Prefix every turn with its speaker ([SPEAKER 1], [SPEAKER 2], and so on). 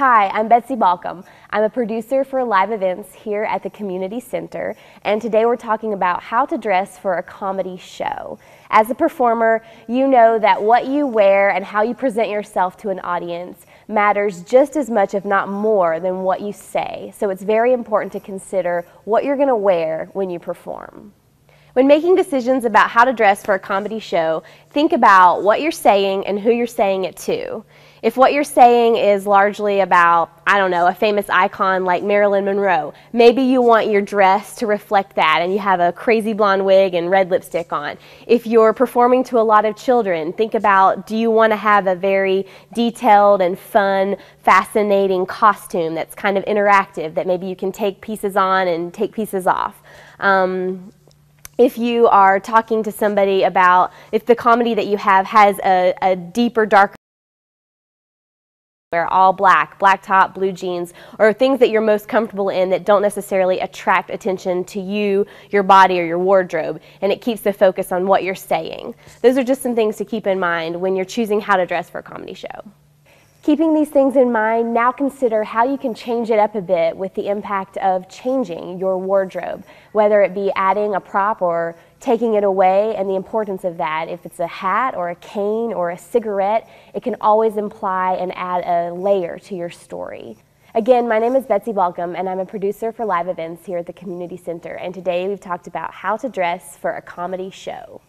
[SPEAKER 1] Hi, I'm Betsy Balcom. I'm a producer for live events here at the Community Center, and today we're talking about how to dress for a comedy show. As a performer, you know that what you wear and how you present yourself to an audience matters just as much, if not more, than what you say. So it's very important to consider what you're going to wear when you perform. When making decisions about how to dress for a comedy show, think about what you're saying and who you're saying it to. If what you're saying is largely about, I don't know, a famous icon like Marilyn Monroe, maybe you want your dress to reflect that and you have a crazy blonde wig and red lipstick on. If you're performing to a lot of children, think about do you want to have a very detailed and fun, fascinating costume that's kind of interactive that maybe you can take pieces on and take pieces off. Um, if you are talking to somebody about if the comedy that you have has a, a deeper, darker wear all black, black top, blue jeans, or things that you're most comfortable in that don't necessarily attract attention to you, your body, or your wardrobe, and it keeps the focus on what you're saying. Those are just some things to keep in mind when you're choosing how to dress for a comedy show. Keeping these things in mind, now consider how you can change it up a bit with the impact of changing your wardrobe, whether it be adding a prop or taking it away, and the importance of that. If it's a hat or a cane or a cigarette, it can always imply and add a layer to your story. Again, my name is Betsy Balcom, and I'm a producer for live events here at the Community Center. And today we've talked about how to dress for a comedy show.